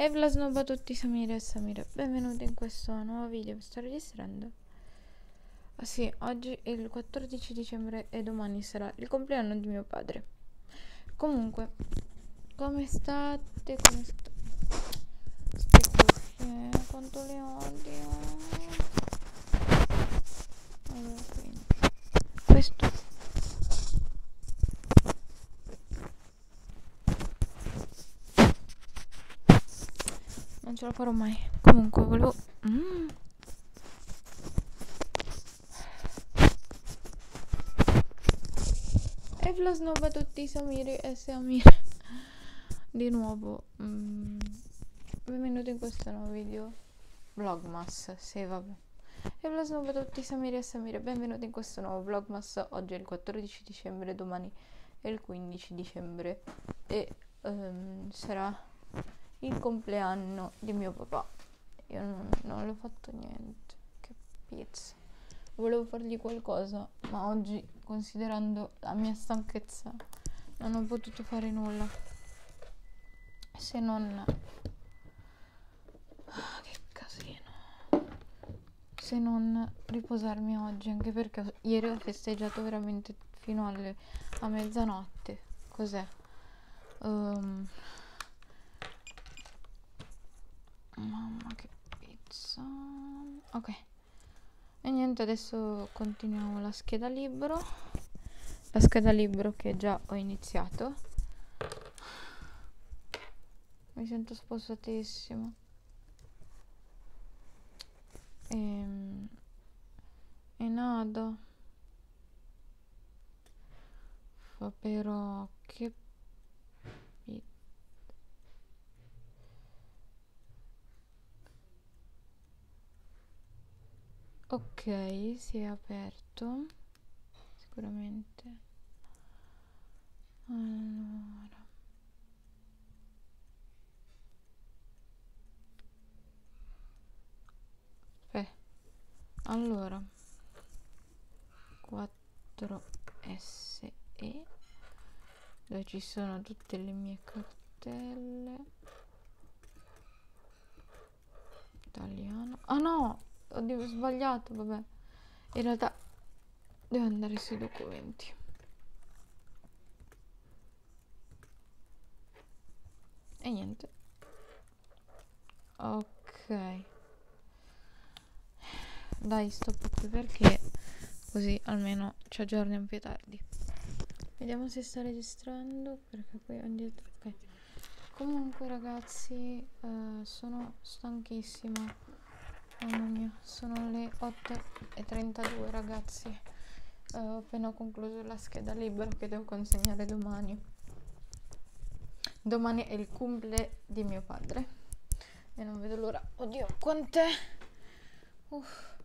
E Vlasnoba a tutti Samira e Samira, benvenuti in questo nuovo video che sto registrando. Ah sì, oggi è il 14 dicembre e domani sarà il compleanno di mio padre. Comunque, come state? Come state? Ste cuffie, quanto le odio. Allora, quindi, questo non ce la farò mai. Comunque, volevo... Mm. E Vlasnoba tutti Samiri e Samir. Di nuovo. Mm. Benvenuti in questo nuovo video. Vlogmas, sì vabbè. E Vlasnoba tutti Samiri e Samir. Benvenuti in questo nuovo Vlogmas. Oggi è il 14 dicembre, domani è il 15 dicembre. E um, sarà il compleanno di mio papà. Io non, non l'ho fatto niente. Che pizza. Volevo fargli qualcosa, ma oggi, considerando la mia stanchezza, non ho potuto fare nulla. Se non... Ah, che casino. Se non riposarmi oggi, anche perché ieri ho festeggiato veramente fino alle, a mezzanotte. Cos'è? Um, Mamma che pizza. Ok. E niente, adesso continuiamo la scheda libro. La scheda libro che già ho iniziato. Mi sento sposatissimo. Ehm, e, e nada. Però che Ok, si è aperto. Sicuramente. Allora. Beh, allora. 4 SE dove ci sono tutte le mie cartelle. Italiano. Ah no! Ho sbagliato, vabbè. In realtà devo andare sui documenti. E niente. Ok. Dai, stoppo qui perché così almeno ci aggiorniamo più tardi. Vediamo se sta registrando perché poi andiamo Ok. Comunque ragazzi, uh, sono stanchissima Mamma mia, sono le 8.32 ragazzi. Uh, ho appena concluso la scheda libera che devo consegnare domani. Domani è il cumple di mio padre. E non vedo l'ora. Oddio, quant'è? Uff.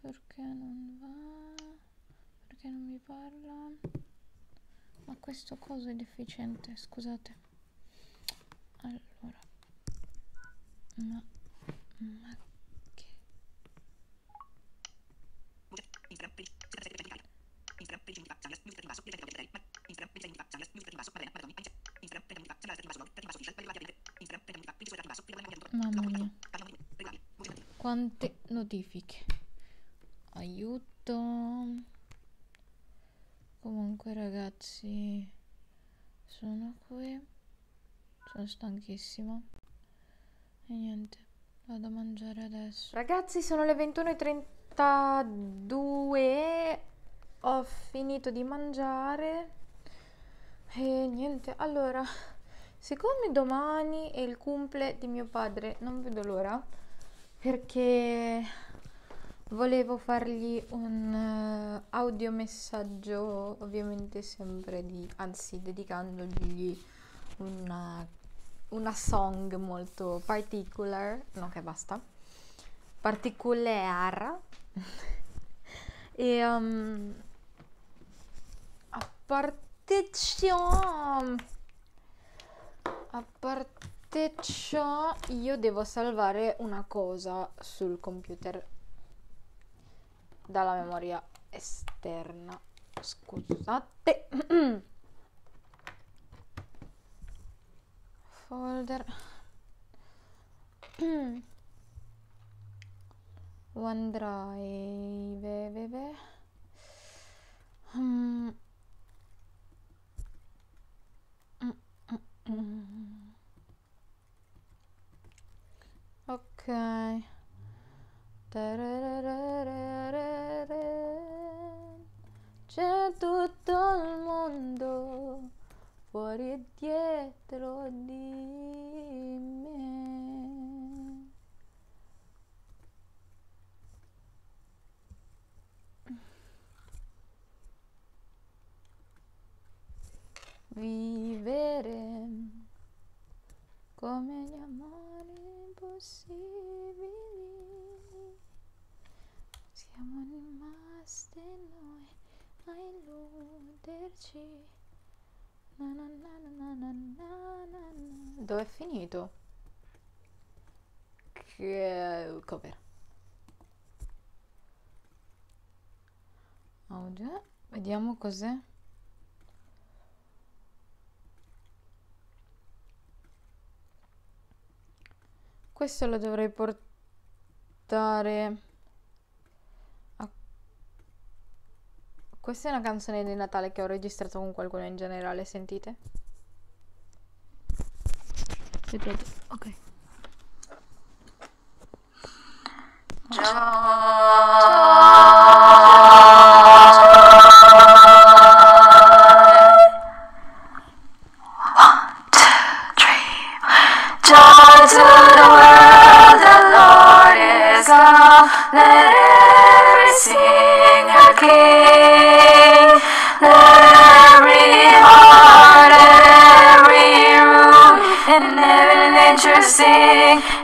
Perché non va? Perché non mi parla? Ma questo coso è deficiente, scusate. Allora. Ma, ma che... Mamma mia. Quante notifiche. Aiuto. Comunque ragazzi, sono qui. Sono stanchissima. E niente, vado a mangiare adesso. Ragazzi, sono le 21.32. Ho finito di mangiare. E niente, allora, siccome domani è il cumple di mio padre, non vedo l'ora perché volevo fargli un uh, audiomessaggio, ovviamente sempre di, anzi dedicandogli una una song molto particular, no che basta, particular. E um, a parte ciò, a parte ciò io devo salvare una cosa sul computer dalla memoria esterna. Scusate. folder OneDrive mm. Ok. C'è tutto il mondo fuori e dietro di me. Vivere come gli amori impossibili. Siamo rimasti noi a illuderci. Dove è finito? Che cover. Audio. Vediamo cos'è. Questo lo dovrei portare Questa è una canzone di Natale che ho registrato con qualcuno in generale, sentite? Vedete? Ok. Joy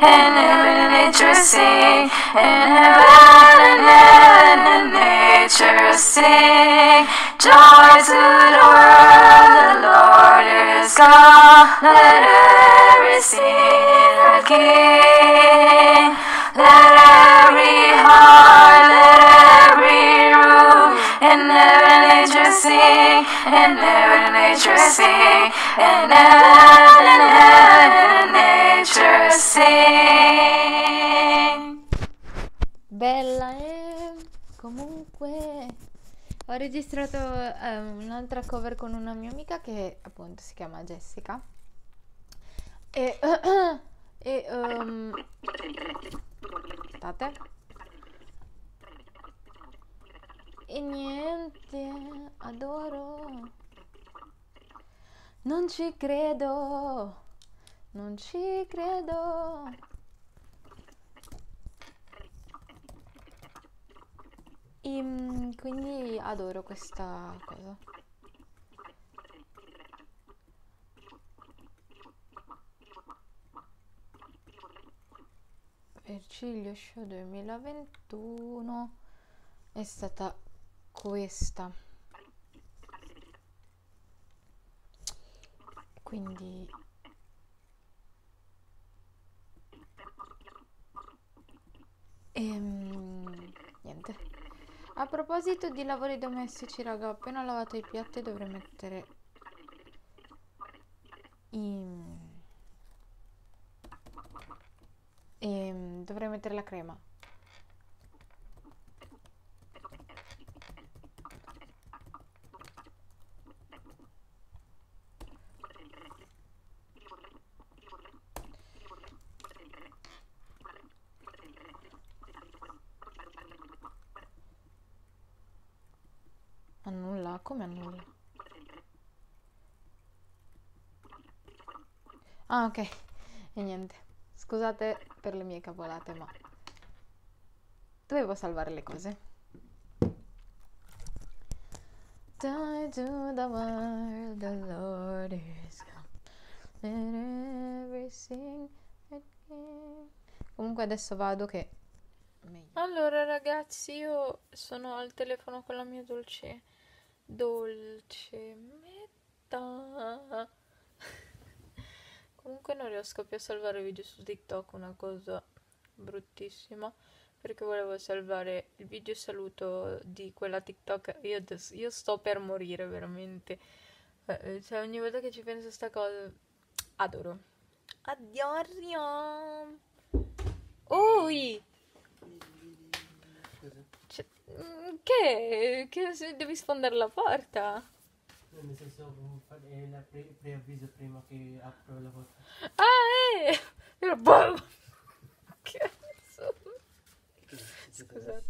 and heaven nature sing, and heaven and heaven and nature sing. Joy to the world, the Lord is come. Let every sing her King. Let every heart, let every room in heaven nature sing, in heaven nature sing, in heaven and heaven and sing. Bella e comunque ho registrato eh, un'altra cover con una mia amica che appunto si chiama Jessica. E, e um, aspettate e niente adoro. Non ci credo non ci credo. E, quindi adoro questa cosa. Virgilio Show 2021 è stata questa. Quindi ehm, niente. A proposito di lavori domestici raga ho appena lavato i piatti dovrei mettere in e dovrei mettere la crema come annulla ah ok e niente scusate per le mie cavolate ma dovevo salvare le cose Die to the world, the Lord is come. Let everything again. Comunque adesso vado che meglio. Allora ragazzi, io sono al telefono con la mia dolce dolce metà. Comunque non riesco più a salvare video su TikTok, una cosa bruttissima perché volevo salvare il video saluto di quella TikTok. Io, io sto per morire veramente. Eh, cioè, ogni volta che ci penso a sta cosa, adoro. Addio. Ui. Che? Che devi sfondare la porta? No, nel senso, mm, fa- è la pre- preavviso prima che apro la porta. Ah, eh! Era boh! Cazzo. Scusate.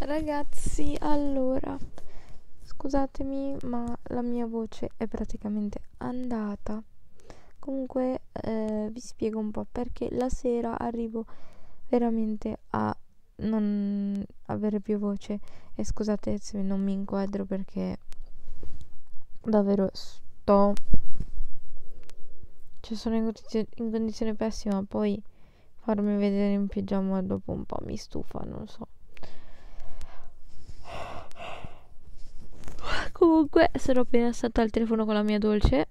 Ragazzi, allora, scusatemi, ma la mia voce è praticamente andata. Comunque, eh, vi spiego un po' perché la sera arrivo veramente a non avere più voce. E scusate se non mi inquadro perché davvero sto. Cioè, sono in condizione, in condizione pessima. Poi farmi vedere in pigiama dopo un po' mi stufa, non so. Comunque, sono appena stata al telefono con la mia dolce.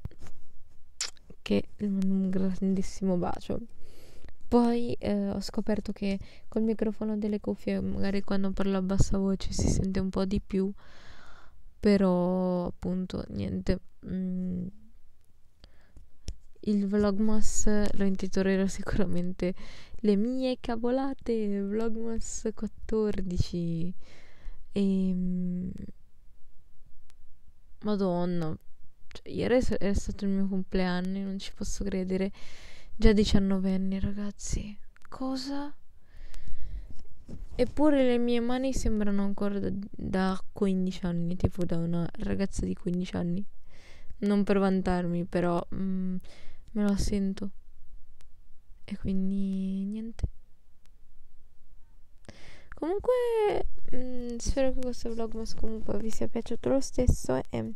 Che un grandissimo bacio. Poi eh, ho scoperto che col microfono delle cuffie, magari quando parlo a bassa voce si sente un po' di più. Però, appunto, niente. Mm, il vlogmas lo intitolerò sicuramente Le mie cavolate vlogmas 14 e mm, Madonna cioè, ieri è stato il mio compleanno non ci posso credere già 19 anni ragazzi. Cosa? eppure le mie mani sembrano ancora da, da 15 anni tipo da una ragazza di 15 anni. Non per vantarmi però mm, me la sento. E quindi niente. Comunque mh, mm, spero che questo vlogmas comunque vi sia piaciuto lo stesso e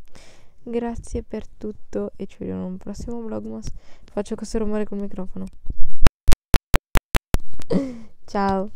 grazie per tutto e ci vediamo in un prossimo vlogmas faccio questo rumore col microfono. Ciao